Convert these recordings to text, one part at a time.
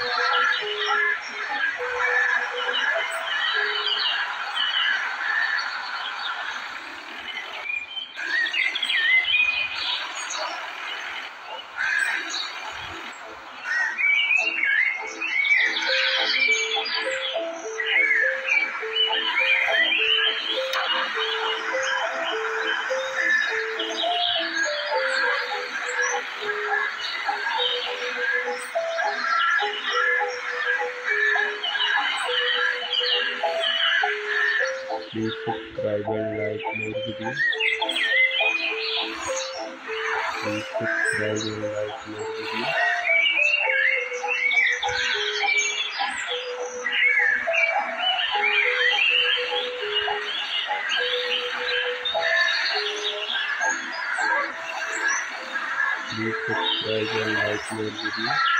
Thank you. More videos. Please subscribe and like more videos. Please subscribe and like more videos.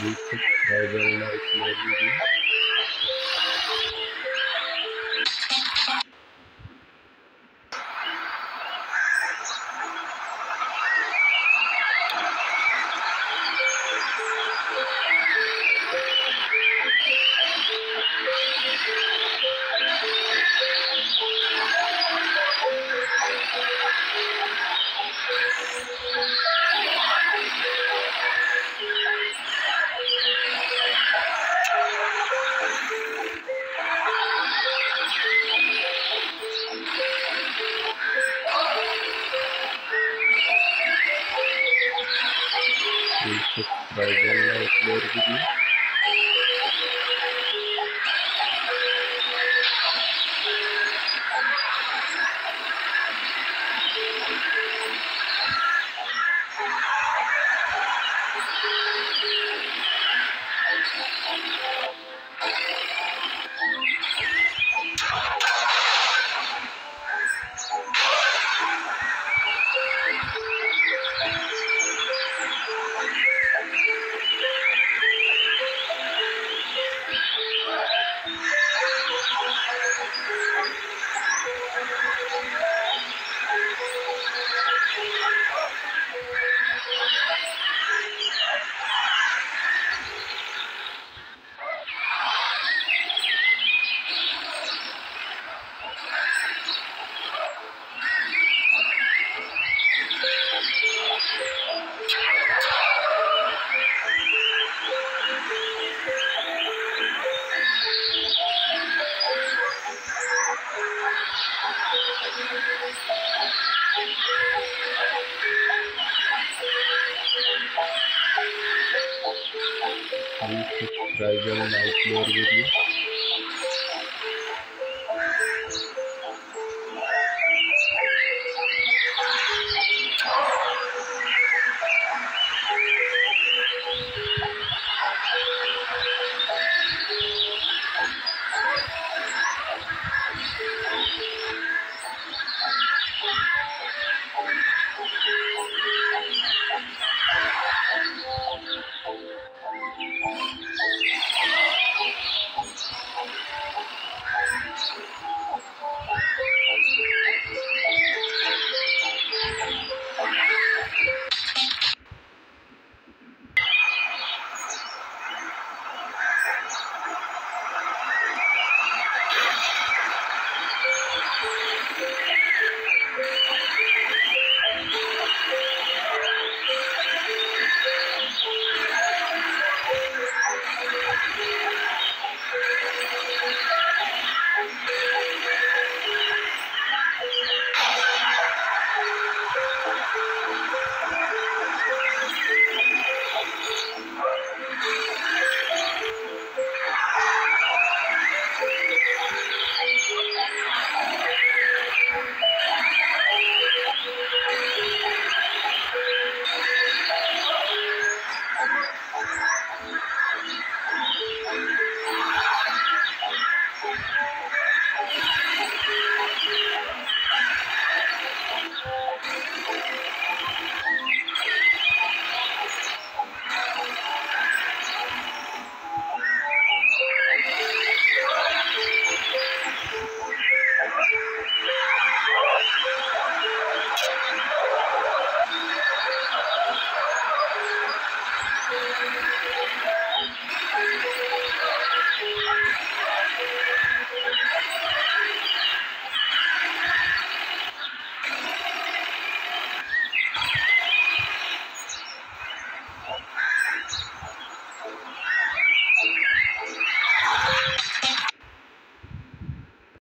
Please subscribe and like more videos. Please subscribe and like more videos. And like more videos.